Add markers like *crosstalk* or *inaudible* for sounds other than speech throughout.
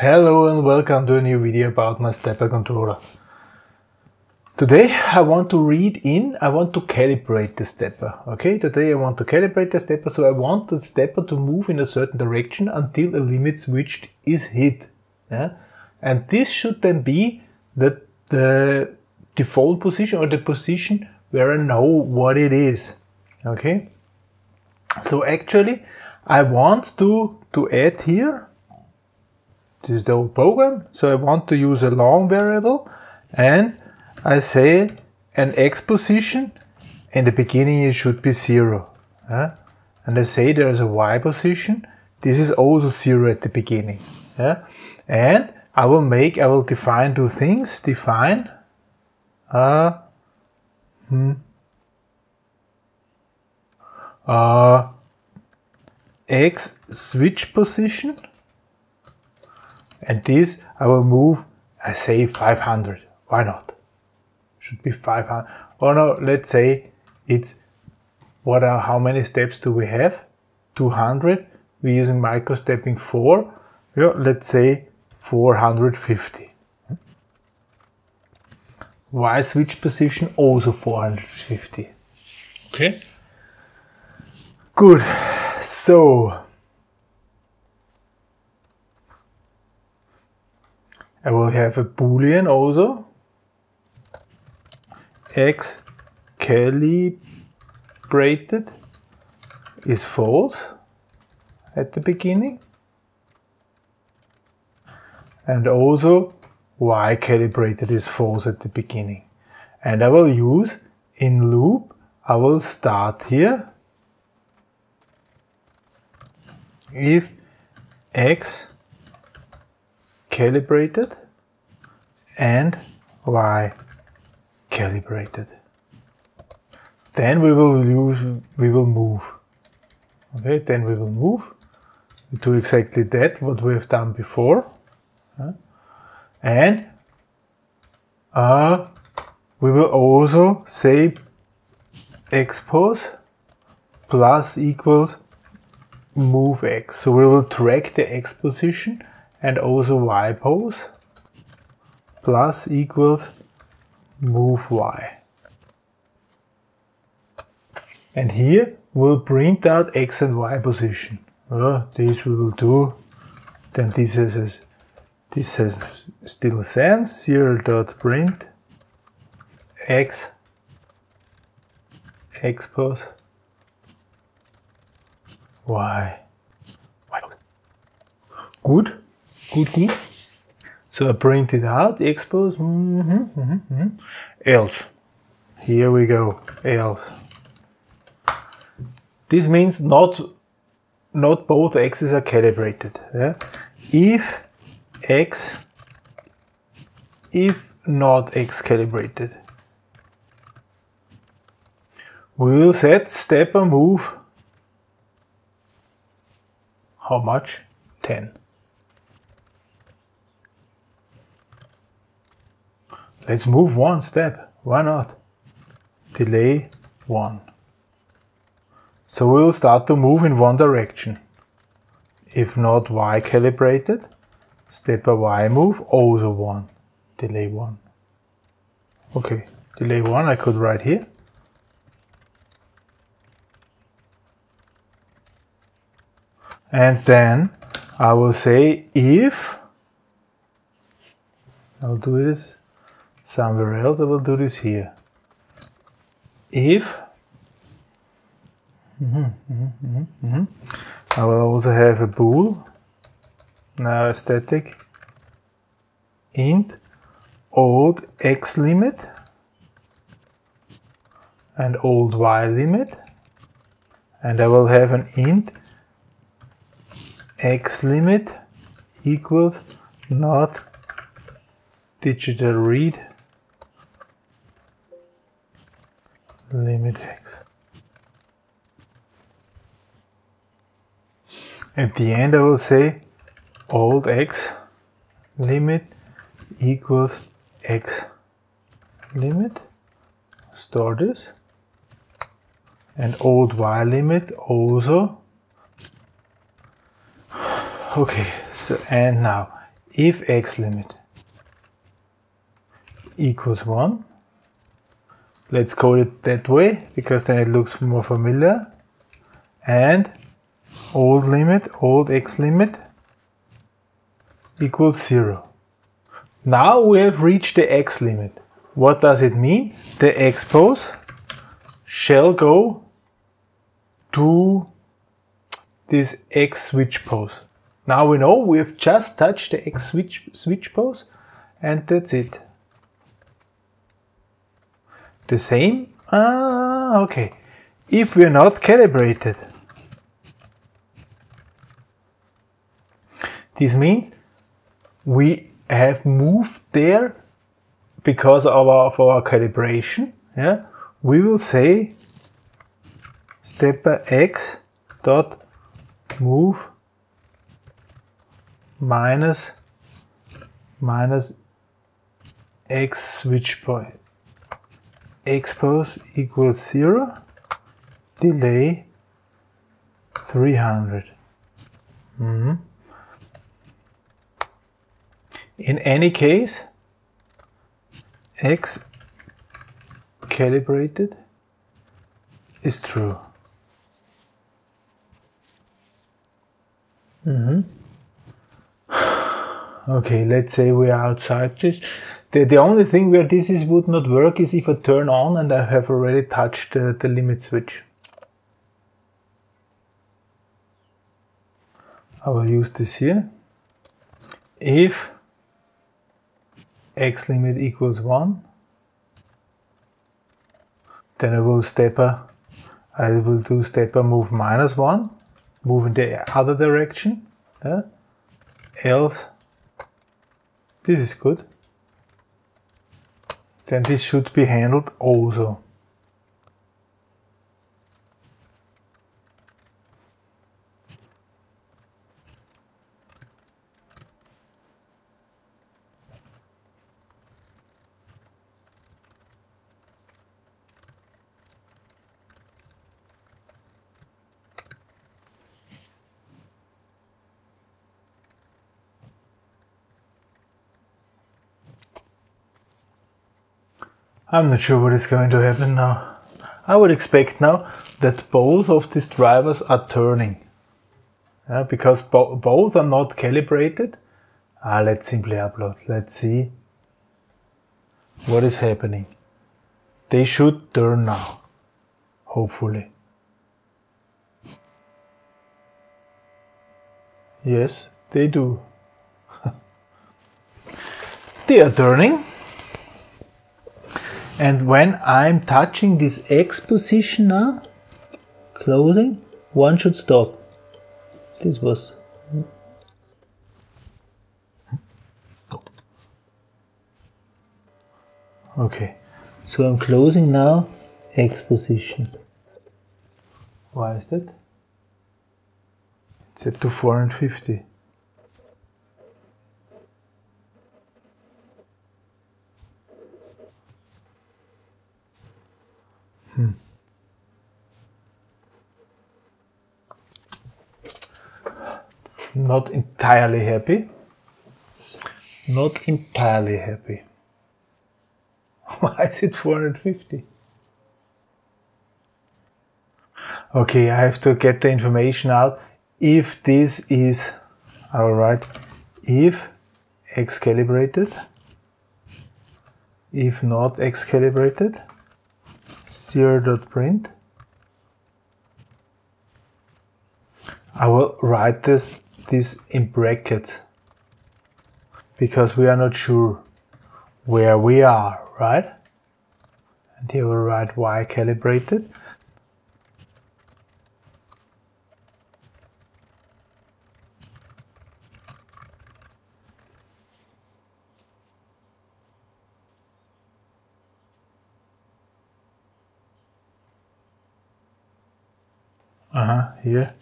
Hello and welcome to a new video about my stepper controller. Today I want to read in, I want to calibrate the stepper. Okay, today I want to calibrate the stepper, so I want the stepper to move in a certain direction until a limit switch is hit. Yeah? And this should then be the, the default position or the position where I know what it is. Okay, so actually I want to, to add here this is the old program. So I want to use a long variable and I say an x position in the beginning it should be zero. Yeah? And I say there is a y position. This is also zero at the beginning. Yeah? And I will make, I will define two things. Define uh, hmm, uh, x switch position and this I will move, I say 500. Why not? Should be 500. Or no, let's say it's, what are, how many steps do we have? 200. We're using micro stepping 4. Yeah, let's say 450. Y switch position also 450. Okay. Good. So I will have a boolean also. X calibrated is false at the beginning. And also y calibrated is false at the beginning. And I will use in loop, I will start here if x calibrated and y calibrated. Then we will use, we will move. Okay, then we will move. to exactly that, what we have done before. And uh, we will also say expose plus equals move x. So we will track the x position and also y pose plus equals move y. And here we'll print out x and y position. Well, this we will do. Then this has this has still sense. Serial dot print x x pose y y. Good. Good, good. So I print it out, expose, mm -hmm, mm -hmm, else. Here we go, else. This means not, not both axes are calibrated. Yeah? If x, if not x calibrated, we will set stepper move how much? 10. Let's move one step. Why not? Delay one. So we will start to move in one direction. If not Y calibrated, stepper Y move, also one. Delay one. Okay, delay one I could write here. And then I will say if, I'll do this somewhere else. I will do this here. If mm -hmm, mm -hmm, I will also have a bool, now static int old x limit and old y limit and I will have an int x limit equals not digital read limit x. At the end I will say old x limit equals x limit, store this, and old y limit also. Okay, so and now if x limit equals 1, let's code it that way because then it looks more familiar, and old limit, old x limit equals 0. Now we have reached the x limit. What does it mean? The x pose shall go to this x switch pose. Now we know we have just touched the x switch, switch pose and that's it. The same? Ah, okay. If we're not calibrated, this means we have moved there because of our, of our calibration. Yeah, we will say stepper x dot move minus minus x switch point x pose equals 0 delay 300 mm -hmm. in any case x calibrated is true mm -hmm. *sighs* Okay, let's say we are outside this. The, the only thing where this is, would not work is if I turn on and I have already touched the, the limit switch. I will use this here. If x limit equals 1, then I will stepper, I will do stepper move minus 1, move in the other direction, yeah? else this is good. Then this should be handled also. I'm not sure what is going to happen now. I would expect now that both of these drivers are turning. Yeah, because bo both are not calibrated. Ah, let's simply upload. Let's see what is happening. They should turn now. Hopefully. Yes, they do. *laughs* they are turning. And when I'm touching this X position now, closing, one should stop. This was okay. So I'm closing now X position. Why is that? It's at 450 Hmm. Not entirely happy. Not entirely happy. *laughs* Why is it 450? Okay, I have to get the information out. If this is alright, if X calibrated, if not X calibrated, zero.print. I will write this, this in brackets because we are not sure where we are, right? And here we'll write y calibrated. Uh-huh, here.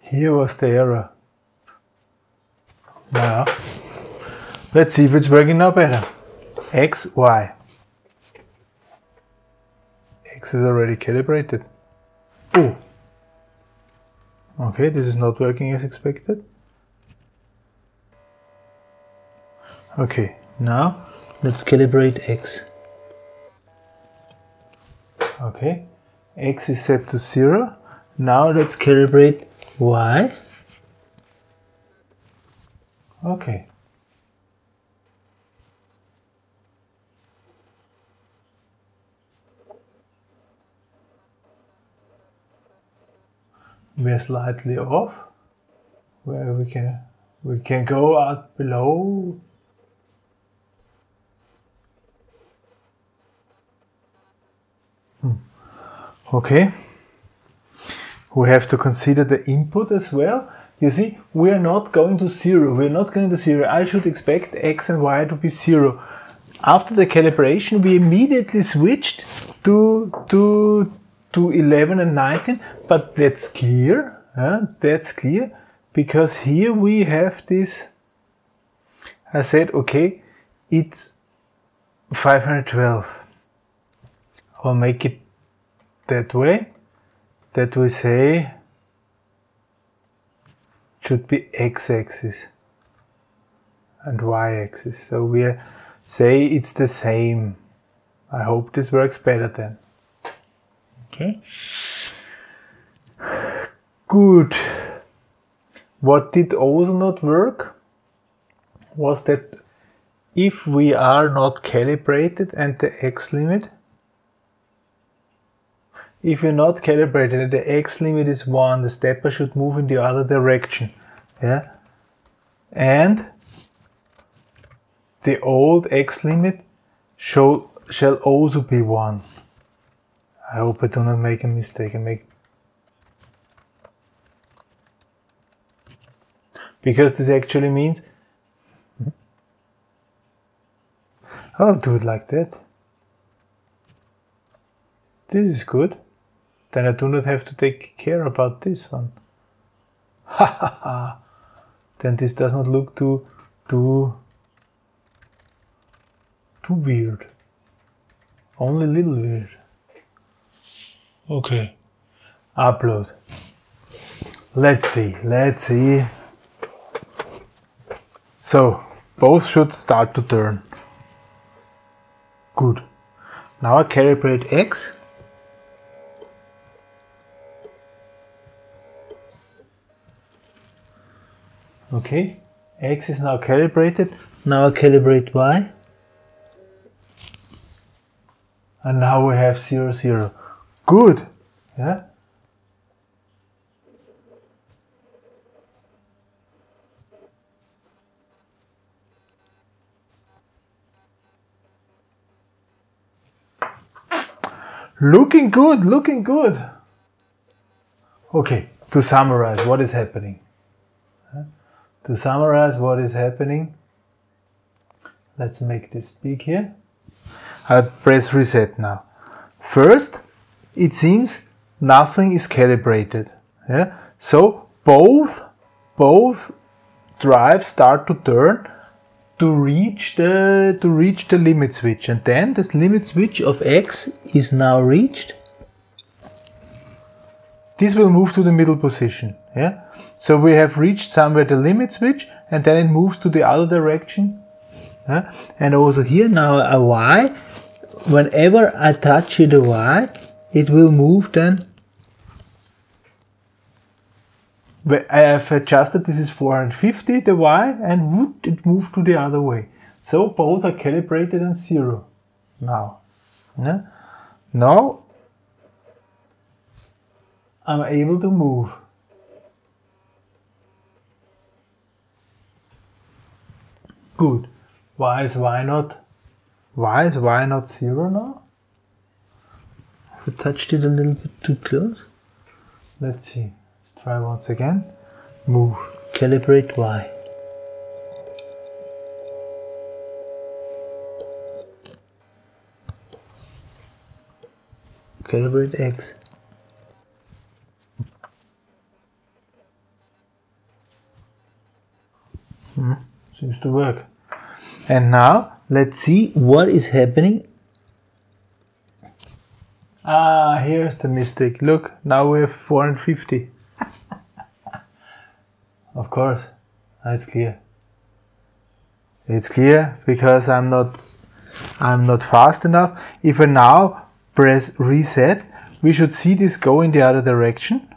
Here was the error. Now, let's see if it's working now better. X, Y. X is already calibrated. Oh. Okay, this is not working as expected. Okay, now let's calibrate x. Okay, x is set to 0. Now let's calibrate y. Okay. We're slightly off, where we can we can go out below Okay. We have to consider the input as well. You see, we are not going to zero. We are not going to zero. I should expect x and y to be zero. After the calibration, we immediately switched to, to, to 11 and 19, but that's clear. That's clear because here we have this. I said, okay, it's 512. I'll make it that way that we say should be x-axis and y-axis. So we say it's the same. I hope this works better then. Okay. Good. What did also not work was that if we are not calibrated and the x limit if you're not calibrated, the x limit is 1, the stepper should move in the other direction. Yeah? And the old x limit show, shall also be 1. I hope I do not make a mistake and make because this actually means I'll do it like that. This is good. Then I do not have to take care about this one. Ha ha ha. Then this does not look too, too, too weird. Only a little weird. Okay. Upload. Let's see, let's see. So, both should start to turn. Good. Now I calibrate X Okay, X is now calibrated. Now I calibrate Y. And now we have 0, 0. Good! Yeah? Looking good, looking good. Okay, to summarize, what is happening? To summarize what is happening, let's make this big here. I'll press reset now. First, it seems nothing is calibrated. Yeah? So both, both drives start to turn to reach the to reach the limit switch and then this limit switch of x is now reached this will move to the middle position yeah so we have reached somewhere the limit switch and then it moves to the other direction. Yeah? And also here now a Y, whenever I touch the Y, it will move then. I have adjusted this is 450 the Y and whoop, it moved to the other way. So both are calibrated and zero now. Yeah? Now I'm able to move. Good. Why is y not? Why is y not zero now? I touched it a little bit too close. Let's see. Let's try once again. Move. Calibrate y. Calibrate x. Hmm. Seems to work. And now let's see what is happening. Ah, here's the mistake. Look, now we have 450. *laughs* of course. It's clear. It's clear because I'm not I'm not fast enough. If I now press reset, we should see this go in the other direction.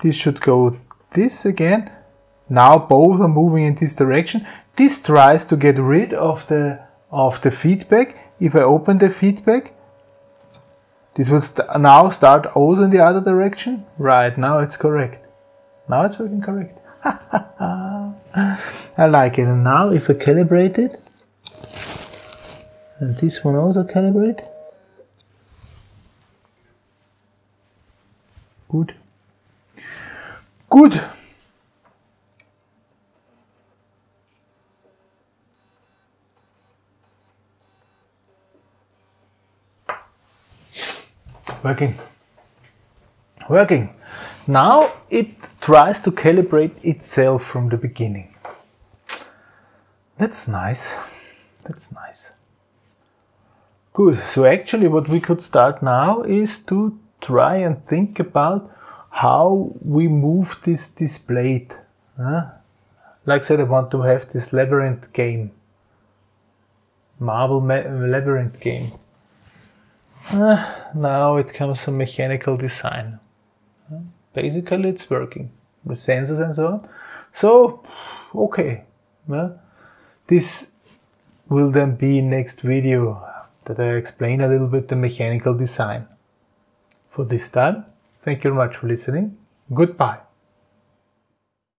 This should go this again. Now both are moving in this direction. This tries to get rid of the of the feedback. If I open the feedback, this will st now start also in the other direction. Right, now it's correct. Now it's working correct. *laughs* I like it. And now if I calibrate it, and this one also calibrate. Good. Good. Working. Working. Now it tries to calibrate itself from the beginning. That's nice. That's nice. Good. So actually what we could start now is to try and think about how we move this, blade. Huh? Like I said, I want to have this labyrinth game. Marble labyrinth game. Uh, now it comes to mechanical design. Basically, it's working with sensors and so on. So, okay. Uh, this will then be next video that I explain a little bit the mechanical design. For this time, thank you very much for listening. Goodbye.